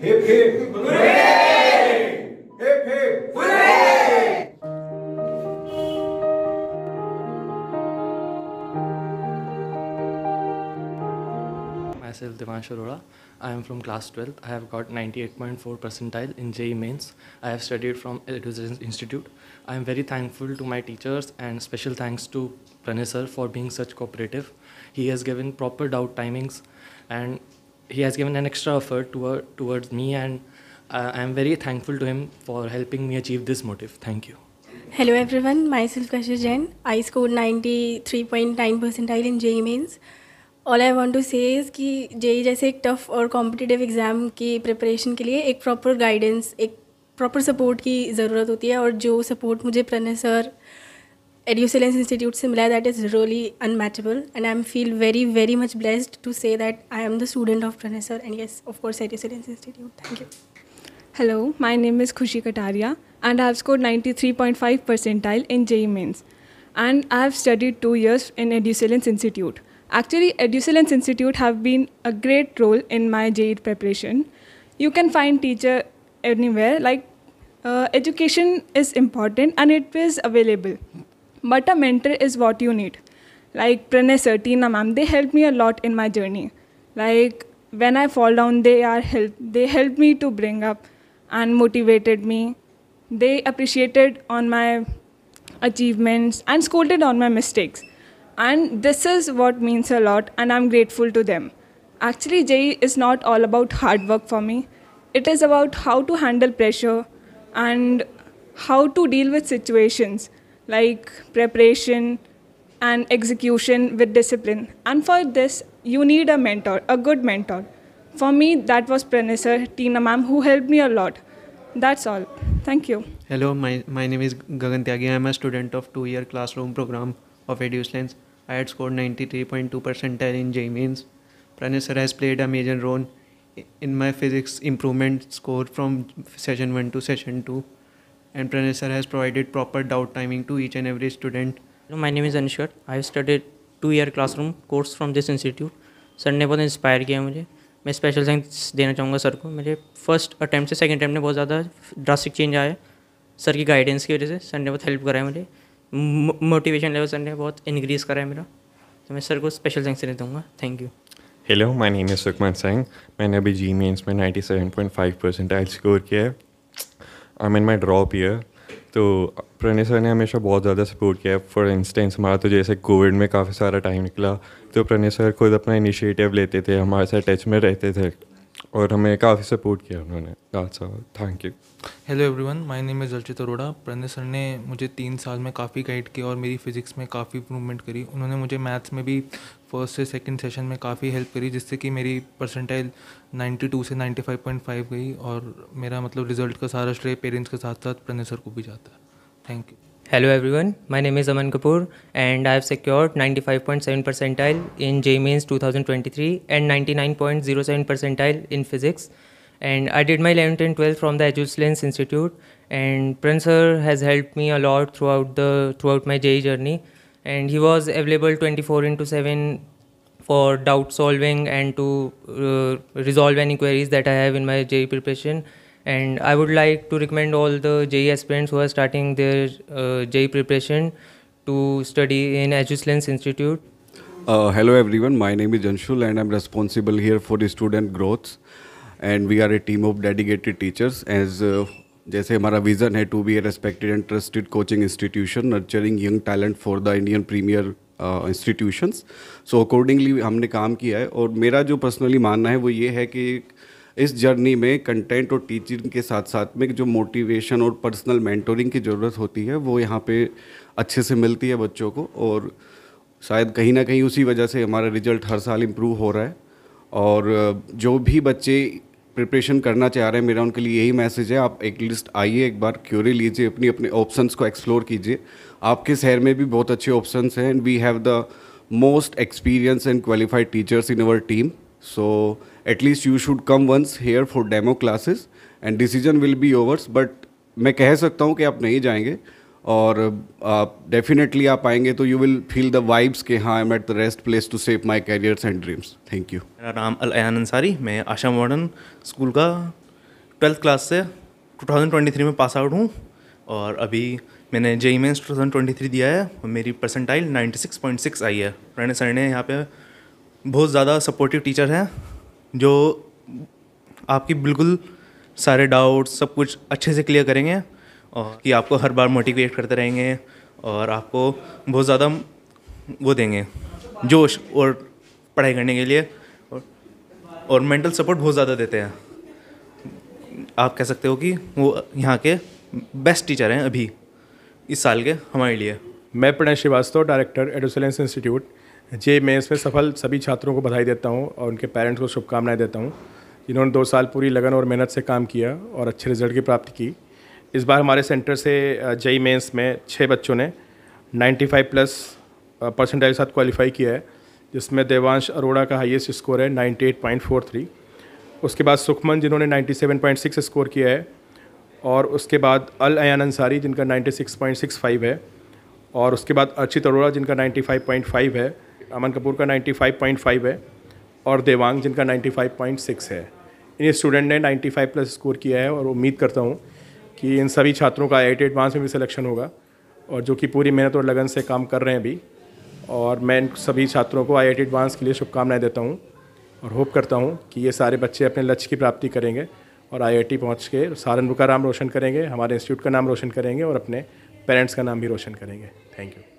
Hip hip. Hooray! Hip hip. Hooray! Myself Devansh Arora. I am from class 12th. I have got 98.4 percentile in JEE mains. I have studied from Education Institute. I am very thankful to my teachers and special thanks to Pranay sir for being such cooperative. He has given proper doubt timings and he has given an extra effort toward, towards me and uh, I am very thankful to him for helping me achieve this motive. Thank you. Hello everyone, myself Kashif Jain. I scored 93.9 percentile in JEE mains. All I want to say कि JEE जैसे एक tough और competitive exam की preparation के लिए एक proper guidance एक proper support की ज़रूरत होती है और जो सपोर्ट मुझे Pranay sir EduSilence Institute similar that is really unmatchable and I feel very very much blessed to say that I am the student of Professor. and yes of course EduSilence Institute. Thank you. Hello, my name is Khushi Kataria and I have scored 93.5 percentile in JEE Mains and I have studied 2 years in EduSilence Institute. Actually EduSilence Institute have been a great role in my JEE preparation. You can find teacher anywhere like uh, education is important and it is available. But a mentor is what you need. Like Pranay sir, Tina ma'am, they helped me a lot in my journey. Like when I fall down, they are help. They helped me to bring up and motivated me. They appreciated on my achievements and scolded on my mistakes. And this is what means a lot, and I'm grateful to them. Actually, JEE is not all about hard work for me. It is about how to handle pressure and how to deal with situations like preparation and execution with discipline. And for this, you need a mentor, a good mentor. For me, that was Pranay sir, Tina ma'am, who helped me a lot. That's all. Thank you. Hello, my, my name is Gagan Tyagi. I am a student of two-year classroom program of EduScience. I had scored 93.2 percentile in JEE Mains. Pranay has played a major role in my physics improvement score from session 1 to session 2. And Pranay sir has provided proper doubt timing to each and every student. Hello, my name is Anshar. I have studied two-year classroom course from this institute. Sir ने बहुत inspire किया मुझे। मैं special thanks देना चाहूँगा sir को। मेरे first attempt से सेकंड अटैम्प्ट में बहुत ज़्यादा ड्रास्टिक चेंज आया। है सर की गाइडेंस की वजह से सर ने बहुत हेल्प करा है मुझे। मोटिवेशन लेवल सर ने बहुत इंक्रीज़ करा है मेरा। तो मैं सर को स्पेशल थैंक्स देना दूँगा। Thank you hello my name is Sukman Singh मैंने अभी जी मेंस में 97.5 परसेंटाइल स्कोर किया है। I mean my drop year तो प्रणय सर ने हमेशा बहुत ज़्यादा सपोर्ट किया फॉर इंस्टेंस हमारा तो जैसे कोविड में काफ़ी सारा टाइम निकला तो प्रणय सर खुद अपना इनिशिएटिव लेते थे, हमारे साथ टच में रहते थे. और हमें काफ़ी सपोर्ट किया उन्होंने। Thank you hello everyone my name is Archit Arora Pranay sir ने मुझे तीन साल में काफ़ी गाइड किया और मेरी फिज़िक्स में काफ़ी इम्प्रूवमेंट करी। उन्होंने मुझे मैथ्स में भी फ़र्स्ट से सेकंड सेशन में काफ़ी हेल्प करी, जिससे कि मेरी परसेंटाइल 92 से 95.5 गई और मेरा मतलब रिज़ल्ट का सारा श्रेय पेरेंट्स के साथ साथ प्रणय सर को भी जाता है। Thank you Hello everyone, my name is Aman Kapoor and I have secured 95.7 percentile in JMains 2023 and 99.07 percentile in physics. And I did my 11th and 12th from the Eduslens Institute and Prince sir has helped me a lot throughout the throughout my JE journey and he was available 24 into 7 for doubt solving and to uh, resolve any queries that I have in my JE preparation and I would like to recommend all the JE aspirants who are starting their uh, JE preparation to study in Eduslens Institute. Uh, hello everyone, my name is Janshul and I'm responsible here for the student growth and we are a team of dedicated teachers as uh, जैसे हमारा vision है to be a respected and trusted coaching institution nurturing young talent for the Indian premier institutions so accordingly हमने काम किया है और मेरा जो पर्सनली मानना है वो ये है कि इस जर्नी में कंटेंट और टीचिंग के साथ साथ में जो मोटिवेशन और पर्सनल मेंटोरिंग की ज़रूरत होती है, वो यहाँ पे अच्छे से मिलती है बच्चों को और शायद कहीं ना कहीं उसी वजह से हमारा रिज़ल्ट हर साल इम्प्रूव हो रहा है। और जो भी बच्चे प्रिपरेशन करना चाह रहे हैं, मेरा उनके लिए यही मैसेज है, आप एक लिस्ट आइए एक बार, क्यूरी लीजिए, अपनी अपने ऑप्शंस को एक्सप्लोर कीजिए। आपके शहर में भी बहुत अच्छे ऑप्शंस हैं and we have the most experience and qualified teachers in our team so at least you should come once here for demo classes and decision will be overs but मैं कह सकता हूँ कि आप नहीं जाएँगे और आप डेफिनेटली आप आएँगे तो you will feel the vibes के हाँ I am at the rest place to save my careers and dreams thank you मेरा नाम अल अंसारी, मैं आशा मॉडर्न स्कूल का ट्वेल्थ क्लास से 2023 में पास आउट हूँ और अभी मैंने जेई मेंस 2023 दिया है और मेरी परसेंटाइल 96.6 आई है। प्रणय सर ने यहाँ पे बहुत ज़्यादा सपोर्टिव टीचर हैं। जो आपकी बिल्कुल सारे डाउट्स सब कुछ अच्छे से क्लियर करेंगे और कि आपको हर बार मोटिवेट करते रहेंगे और आपको बहुत ज़्यादा वो देंगे जोश और पढ़ाई करने के लिए और, और मेंटल सपोर्ट बहुत ज़्यादा देते हैं। आप कह सकते हो कि वो यहाँ के बेस्ट टीचर हैं अभी इस साल के हमारे लिए। मैं Pranay Shrivastava director adolescence institute JEE, में सफल सभी छात्रों को बधाई देता हूँ और उनके पेरेंट्स को शुभकामनाएँ देता हूँ। जिन्होंने दो साल पूरी लगन और मेहनत से काम किया और अच्छे रिज़ल्ट की प्राप्ति की। इस बार हमारे सेंटर से जई मेंस में छः बच्चों ने 95 प्लस परसेंटाइल के साथ क्वालिफाई किया है, जिसमें देवांश अरोड़ा का हाईएस्ट स्कोर है 98.43 उसके बाद सुखमन जिन्होंने 97.6 स्कोर किया है और उसके बाद अल अयान अंसारी जिनका 96.65 है और उसके बाद अर्चित अरोड़ा जिनका 95.5 है। अमन कपूर का 95.5 है और देवांग, जिनका 95.6 है। इन स्टूडेंट ने 95 प्लस स्कोर किया है और उम्मीद करता हूँ कि इन सभी छात्रों का आईआईटी एडवांस में भी सिलेक्शन होगा और जो कि पूरी मेहनत और लगन से काम कर रहे हैं अभी। और मैं इन सभी छात्रों को आईआईटी एडवांस के लिए शुभकामनाएँ देता हूँ और होप करता हूँ कि ये सारे बच्चे अपने लक्ष्य की प्राप्ति करेंगे और आई आई पहुँच के सहारनपुर का नाम रोशन करेंगे, हमारे इंस्टीट्यूट का नाम रोशन करेंगे और अपने पेरेंट्स का नाम भी रोशन करेंगे। Thank you